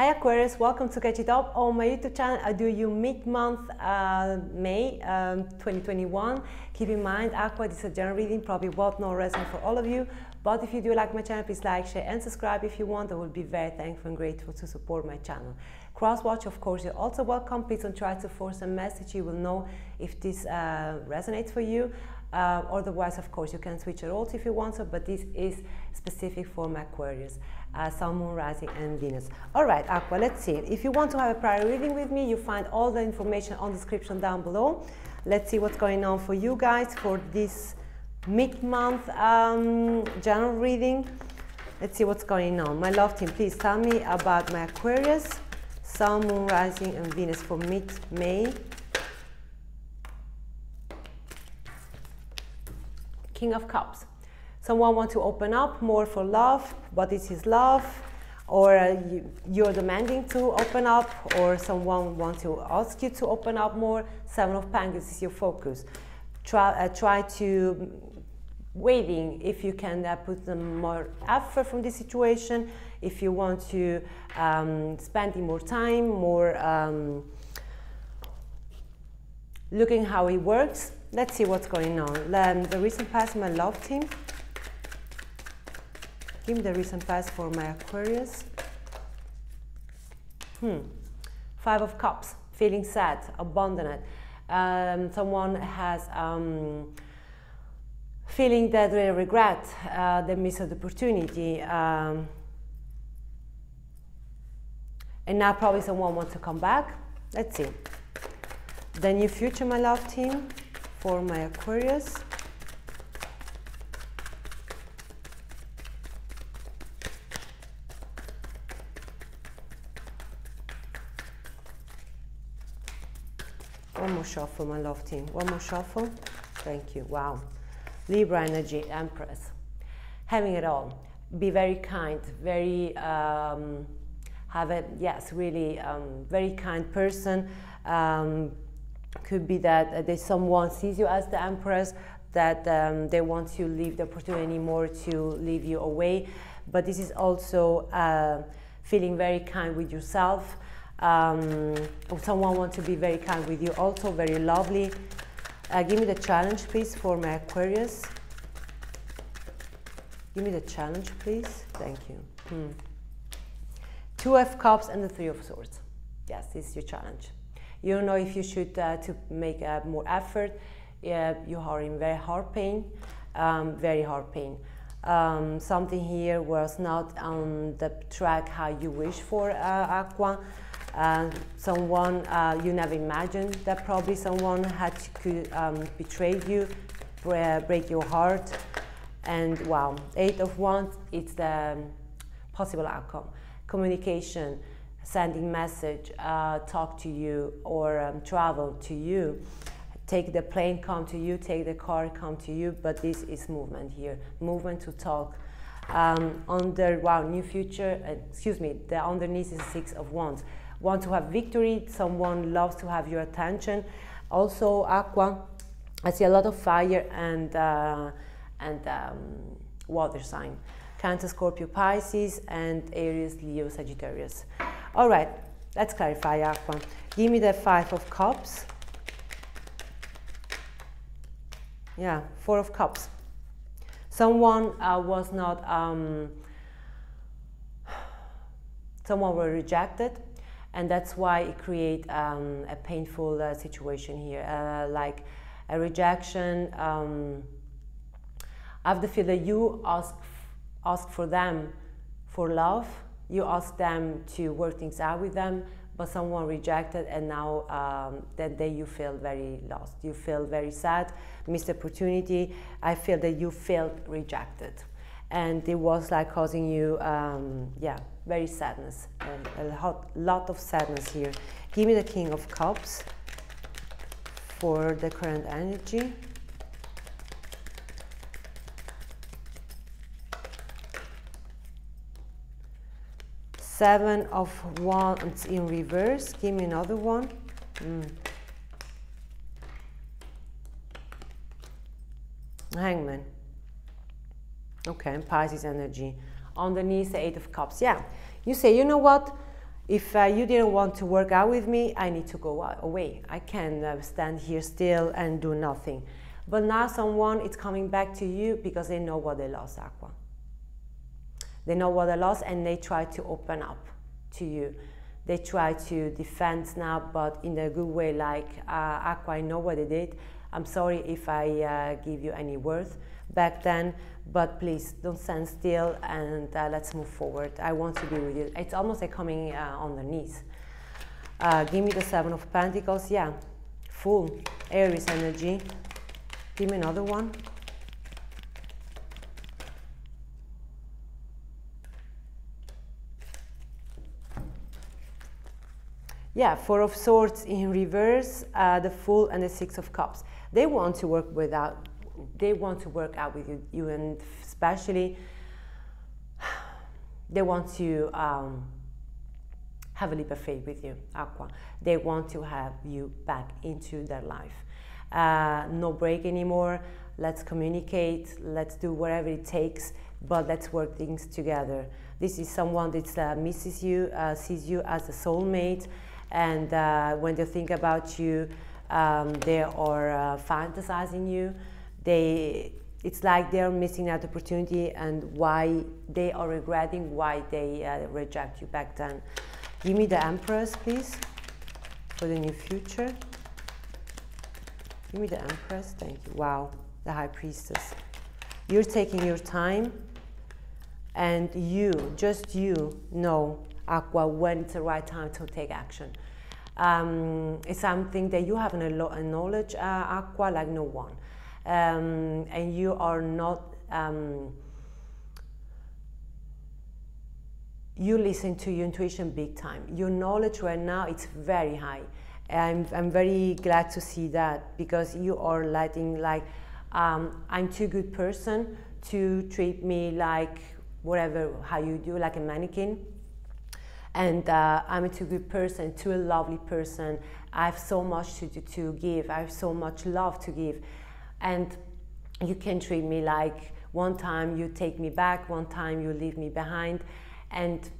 Hi Aquarius, welcome to Catch It Up on my YouTube channel. I do you mid-month uh, May um, 2021. Keep in mind, Aqua, this is a general reading, probably won't resonate for all of you. But if you do like my channel, please like, share and subscribe if you want. I will be very thankful and grateful to support my channel. Crosswatch, of course, you're also welcome. Please don't try to force a message. You will know if this uh, resonates for you. Uh, otherwise, of course, you can switch it also if you want to, but this is specific for my Aquarius, uh, Sun, Moon, Rising, and Venus. All right, Aqua, let's see. If you want to have a prior reading with me, you find all the information on the description down below. Let's see what's going on for you guys for this mid-month um, general reading. Let's see what's going on. My love team, please tell me about my Aquarius, Sun, Moon, Rising, and Venus for mid-May King of Cups. Someone wants to open up more for love. What is his love? Or uh, you, are demanding to open up, or someone wants to ask you to open up more. Seven of Pentacles is your focus. Try, uh, try to waiting if you can uh, put more effort from this situation. If you want to um, spending more time, more um, looking how it works let's see what's going on. The recent past, my love team. Give me the recent past for my Aquarius. Hmm. Five of Cups, feeling sad, abandoned. Um, someone has um, feeling that they regret uh, the missed opportunity. Um, and now probably someone wants to come back. Let's see. The new future, my love team for my Aquarius. One more shuffle, my love team. One more shuffle. Thank you. Wow. Libra energy, Empress. Having it all. Be very kind, very, um, have a, yes, really um, very kind person. Um, could be that uh, there's someone sees you as the empress that um, they want to leave the opportunity more to leave you away. But this is also uh, feeling very kind with yourself. Um, someone wants to be very kind with you also very lovely. Uh, give me the challenge please for my aquarius. Give me the challenge please. Thank you. Hmm. two of cups and the three of swords. Yes this is your challenge you don't know if you should uh, to make uh, more effort. Uh, you are in very hard pain, um, very hard pain. Um, something here was not on the track how you wish for Aqua. Uh, someone uh, you never imagined that probably someone had to um, betray you, break your heart, and wow, eight of wands, it's the possible outcome. Communication, sending message, uh, talk to you, or um, travel to you. Take the plane, come to you, take the car, come to you, but this is movement here, movement to talk. Um, under, wow, new future, uh, excuse me, the underneath is six of wands. Want to have victory, someone loves to have your attention. Also, aqua, I see a lot of fire and, uh, and um, water sign. Cancer, Scorpio, Pisces, and Aries, Leo, Sagittarius. All right, let's clarify Aqua. Give me the Five of Cups. Yeah, Four of Cups. Someone uh, was not, um, someone were rejected and that's why it create um, a painful uh, situation here, uh, like a rejection. Um, I have the feel that you ask ask for them for love you ask them to work things out with them, but someone rejected, and now um, that day you feel very lost. You feel very sad, missed opportunity. I feel that you felt rejected, and it was like causing you, um, yeah, very sadness, a, a lot of sadness here. Give me the King of Cups for the current energy. Seven of wands in reverse give me another one mm. hangman okay Pisces energy underneath the eight of cups yeah you say you know what if uh, you didn't want to work out with me, I need to go away. I can uh, stand here still and do nothing. But now someone is coming back to you because they know what they lost, Aqua. They know what they lost and they try to open up to you. They try to defend now, but in a good way, like, uh, Aqua, I know what they did. I'm sorry if I uh, give you any worth back then, but please don't stand still and uh, let's move forward. I want to be with you. It's almost like coming uh, on the knees. Uh, give me the Seven of Pentacles. Yeah, full Aries energy. Give me another one. Yeah, Four of Swords in reverse, uh, the Fool and the Six of Cups. They want to work without they want to work out with you, you and especially they want to um, have a leap of faith with you, Aqua. They want to have you back into their life. Uh, no break anymore. Let's communicate. Let's do whatever it takes, but let's work things together. This is someone that uh, misses you, uh, sees you as a soulmate, and uh, when they think about you, um, they are uh, fantasizing you they it's like they're missing that opportunity and why they are regretting why they uh, reject you back then. Give me the Empress, please, for the new future. Give me the Empress, thank you. Wow, the High Priestess. You're taking your time and you, just you, know, Aqua, when it's the right time to take action. Um, it's something that you have a lot of knowledge, uh, Aqua, like no one. Um, and you are not um, you listen to your intuition big time. Your knowledge right now it's very high. I'm, I'm very glad to see that because you are letting like um, i'm too good person to treat me like whatever how you do like a mannequin and uh, I'm a too good person, too a lovely person. I have so much to, to give. I have so much love to give and you can treat me like one time you take me back, one time you leave me behind, and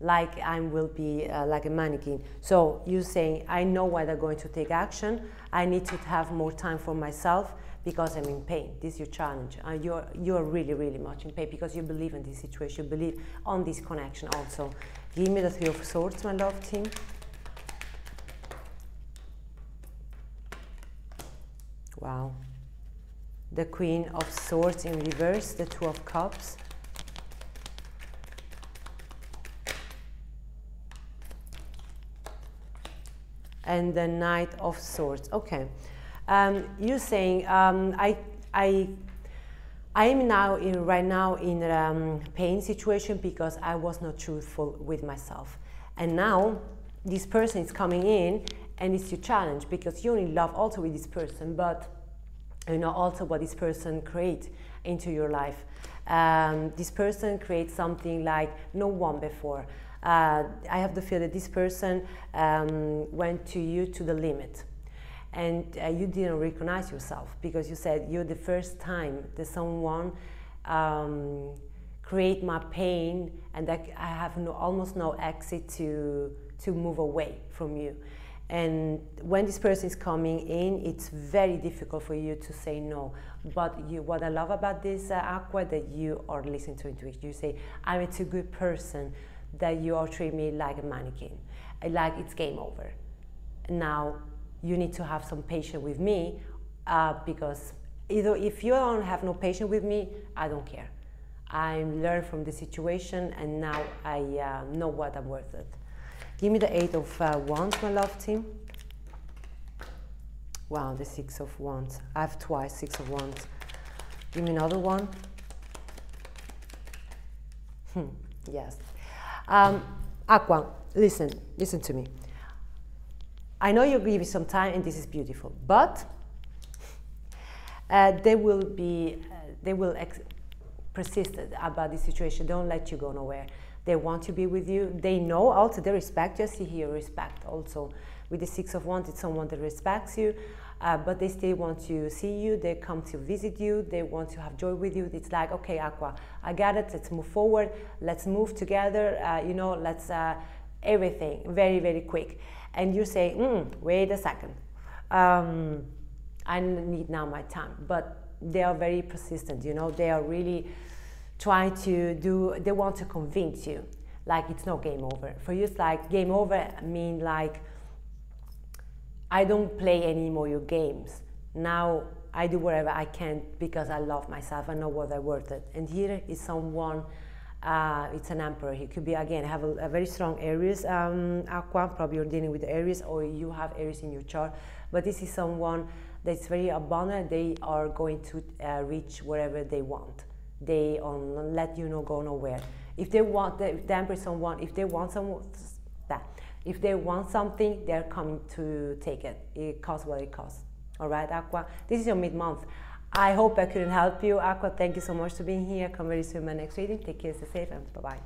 like I will be uh, like a mannequin. So you saying, I know why they're going to take action. I need to have more time for myself because I'm in pain. This is your challenge. Uh, you're, you're really, really much in pain because you believe in this situation, you believe on this connection also. Give me the Three of Swords, my love team. Wow the Queen of Swords in reverse, the Two of Cups. And the Knight of Swords. Okay. Um, you're saying, um, I, I, I am now in, right now in a um, pain situation because I was not truthful with myself. And now this person is coming in and it's your challenge because you're in love also with this person, but you know also what this person create into your life. Um, this person creates something like no one before. Uh, I have the feel that this person um, went to you to the limit and uh, you didn't recognize yourself because you said you're the first time that someone um, create my pain and that I have no, almost no exit to, to move away from you. And when this person is coming in, it's very difficult for you to say no. But you, what I love about this uh, aqua that you are listening to intuition. You say, I'm a too good person that you are treating me like a mannequin, like it's game over. Now you need to have some patience with me uh, because either if you don't have no patience with me, I don't care. I learn from the situation and now I uh, know what I'm worth it. Give me the Eight of uh, Wands, my love team. Wow, the Six of Wands. I have twice Six of Wands. Give me another one. Hmm, yes. Um, Aqua, listen, listen to me. I know you give me some time and this is beautiful, but uh, they will be, uh, they will persist about this situation. Don't let you go nowhere. They want to be with you. They know also they respect you. See here respect also. With the Six of Wands, it's someone that respects you, uh, but they still want to see you. They come to visit you. They want to have joy with you. It's like, okay, Aqua, I got it. Let's move forward. Let's move together. Uh, you know, let's uh, everything very, very quick. And you say, mm, wait a second, um, I need now my time. But they are very persistent, you know, they are really trying to do, they want to convince you like it's not game over. For you, it's like game over, I mean like, I don't play anymore your games. Now I do whatever I can because I love myself. I know what I'm worth it. And here is someone, uh, it's an emperor. He could be, again, have a, a very strong Aries um, aqua, probably you're dealing with Aries or you have Aries in your chart. But this is someone that's very abundant. They are going to uh, reach wherever they want. They on let you know go nowhere. If they want, the, the emperor someone, if they want someone, that. If they want something, they're coming to take it. It costs what it costs. All right, Aqua. This is your mid-month. I hope I couldn't help you. Aqua, thank you so much for being here. Come very soon my next reading. Take care, stay safe, and bye-bye.